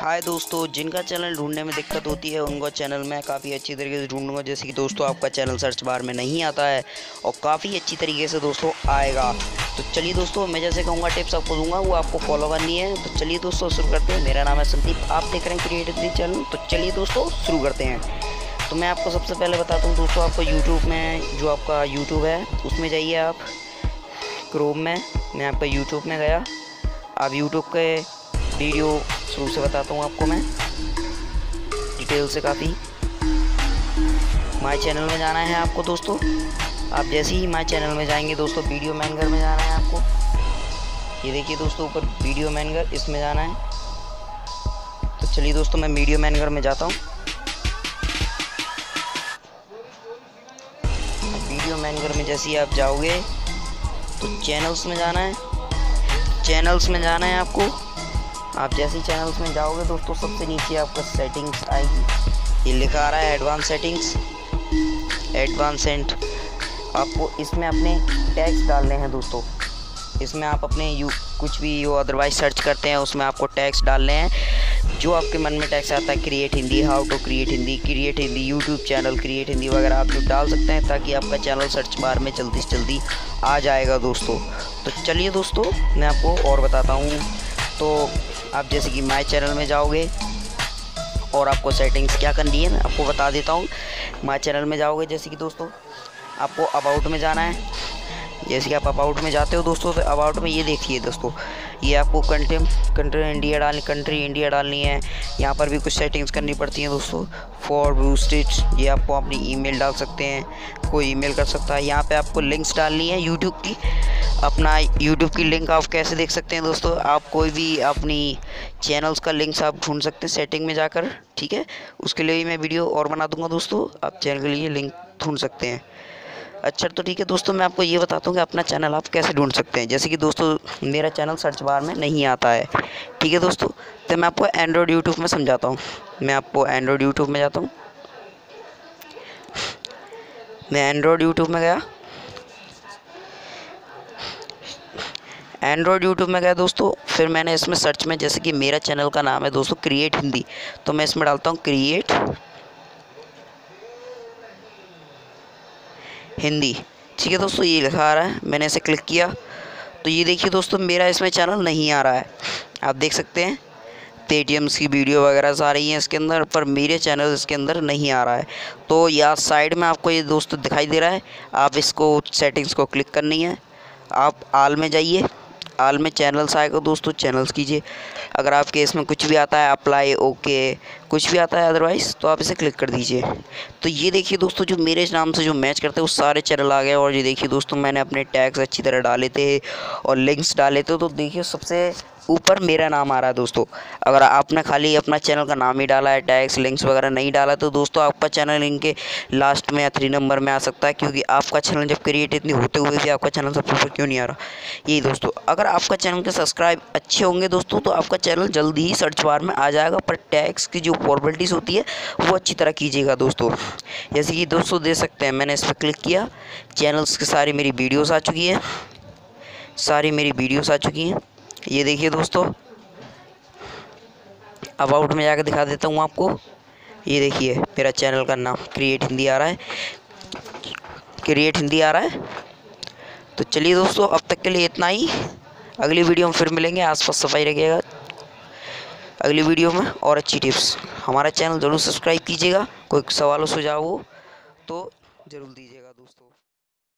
हाय दोस्तों, जिनका चैनल ढूँढने में दिक्कत होती है, उनका चैनल मैं काफ़ी अच्छी तरीके से ढूंढूँगा। जैसे कि दोस्तों, आपका चैनल सर्च बार में नहीं आता है और काफ़ी अच्छी तरीके से दोस्तों आएगा। तो चलिए दोस्तों, मैं जैसे कहूँगा टिप्स आपको दूँगा, वो आपको फॉलो करनी है। तो चलिए दोस्तों, शुरू करते हैं। मेरा नाम है संदीप, आप देख रहे हैं क्रिएटिव चैनल तो चलिए दोस्तों, शुरू करते हैं। तो मैं आपको सबसे पहले बताता हूँ दोस्तों, आपको यूट्यूब में, जो आपका यूट्यूब है, उसमें जाइए आप। क्रोम में, मैं आपका यूट्यूब में गया। आप यूट्यूब के वीडियो शुरू से बताता हूँ आपको मैं। डिटेल से काफ़ी। माय चैनल में जाना है आपको दोस्तों। आप जैसे ही माय चैनल में जाएँगे दोस्तों वीडियो मैनगर में जाना है आपको। ये देखिए दोस्तों ऊपर वीडियो मैनगर इसमें जाना है। तो चलिए दोस्तों, मैं वीडियो मैनगर में जाता हूँ। वीडियो मैनगर में जैसे ही आप जाओगे तो चैनल्स में जाना है। चैनल्स में जाना है आपको। आप जैसे ही चैनल्स में जाओगे दोस्तों, सबसे नीचे आपका सेटिंग्स आएगी। ये लिखा आ रहा है एडवांस सेटिंग्स एडवांस एंड आपको इसमें अपने टैग्स डालने हैं दोस्तों। इसमें आप अपने यू, कुछ भी जो अदरवाइज़ सर्च करते हैं, उसमें आपको टैग्स डालने हैं। जो आपके मन में टैक्स आता है create Hindi how to create Hindi create Hindi YouTube channel create Hindi वगैरह आप जो डाल सकते हैं, ताकि आपका चैनल सर्च बार में जल्दी से जल्दी आ जाएगा दोस्तों। तो चलिए दोस्तों, मैं आपको और बताता हूँ। तो आप जैसे कि माई चैनल में जाओगे और आपको सेटिंग्स क्या करनी है, मैं आपको बता देता हूँ। माई चैनल में जाओगे, जैसे कि दोस्तों, आपको अबाउट में जाना है। जैसे कि आप अबाउट में जाते हो दोस्तों तो अबाउट में ये देखिए दोस्तों, ये आपको कंट्री कंट्री इंडिया डालनी कंट्री इंडिया डालनी है। यहाँ पर भी कुछ सेटिंग्स करनी पड़ती हैं दोस्तों। फॉर बूस्टेज ये आपको अपनी ईमेल डाल सकते हैं। कोई ईमेल कर सकता है। यहाँ पे आपको लिंक्स डालनी है यूट्यूब की। अपना यूट्यूब की लिंक आप कैसे देख सकते हैं दोस्तों? आप कोई भी अपनी चैनल्स का लिंक्स आप ढूंढ सकते हैं सेटिंग में जाकर, ठीक है? उसके लिए मैं वीडियो और बना दूँगा दोस्तों। आप चैनल के लिए लिंक ढूंढ सकते हैं। अच्छा तो ठीक है दोस्तों, मैं आपको ये बताता हूँ कि अपना चैनल आप कैसे ढूंढ सकते हैं। जैसे कि दोस्तों, मेरा चैनल सर्च बार में नहीं आता है। ठीक है दोस्तों तो मैं आपको एंड्रॉयड यूट्यूब में समझाता हूँ। मैं आपको एंड्रॉयड यूट्यूब में जाता हूँ। मैं एंड्रॉयड यूट्यूब में गया। एंड्रॉयड यूट्यूब में गया दोस्तों, फिर मैंने इसमें सर्च में, जैसे कि मेरा चैनल का नाम है दोस्तों क्रिएट हिंदी तो मैं इसमें डालता हूँ क्रिएट हिंदी। ठीक है दोस्तों, ये लिखा आ रहा है, मैंने इसे क्लिक किया। तो ये देखिए दोस्तों, मेरा इसमें चैनल नहीं आ रहा है। आप देख सकते हैं पेटीएम्स की वीडियो वगैरह आ रही हैं इसके अंदर, पर मेरे चैनल इसके अंदर नहीं आ रहा है। तो या साइड में आपको ये दोस्तों दिखाई दे रहा है, आप इसको सेटिंग्स को क्लिक करनी है। आप आल में जाइए। आल में चैनल्स आएगा दोस्तों चैनल्स कीजिए। अगर आपके इसमें कुछ भी आता है अप्लाई ओके कुछ भी आता है अदरवाइज़ तो आप इसे क्लिक कर दीजिए। तो ये देखिए दोस्तों, जो मेरे नाम से जो मैच करते हैं, वो सारे चैनल आ गए और ये देखिए दोस्तों, मैंने अपने टैग्स अच्छी तरह डाले थे और लिंक्स डाले थे। तो देखिए, सबसे ऊपर मेरा नाम आ रहा है दोस्तों। अगर आपने खाली अपना चैनल का नाम ही डाला है टैग्स लिंक्स वगैरह नहीं डाला तो दोस्तों आपका चैनल इनके लास्ट में या थ्री नंबर में आ सकता है, क्योंकि आपका चैनल जब क्रिएट इतनी होते हुए भी आपका चैनल सबसे ऊपर क्यों नहीं आ रहा? यही दोस्तों, अगर आपका चैनल के सब्सक्राइब अच्छे होंगे दोस्तों तो आपका चैनल जल्दी ही सर्च बार में आ जाएगा, पर टैक्स की जो फॉर्मेलिटीज़ होती है, वो अच्छी तरह कीजिएगा दोस्तों। जैसे कि दोस्तों दे सकते हैं, मैंने इस पर क्लिक किया चैनल्स की सारी मेरी वीडियोज़ आ चुकी है। सारी मेरी वीडियोज़ आ चुकी हैं। ये देखिए दोस्तों अबाउट में जाकर दिखा देता हूँ आपको। ये देखिए, मेरा चैनल का नाम क्रिएट हिंदी आ रहा है। क्रिएट हिंदी आ रहा है। तो चलिए दोस्तों, अब तक के लिए इतना ही। अगली वीडियो में फिर मिलेंगे। आसपास सफ़ाई रखिएगा। अगली वीडियो में और अच्छी टिप्स हमारा चैनल ज़रूर सब्सक्राइब कीजिएगा। कोई सवाल सुझाव हो तो ज़रूर दीजिएगा दोस्तों।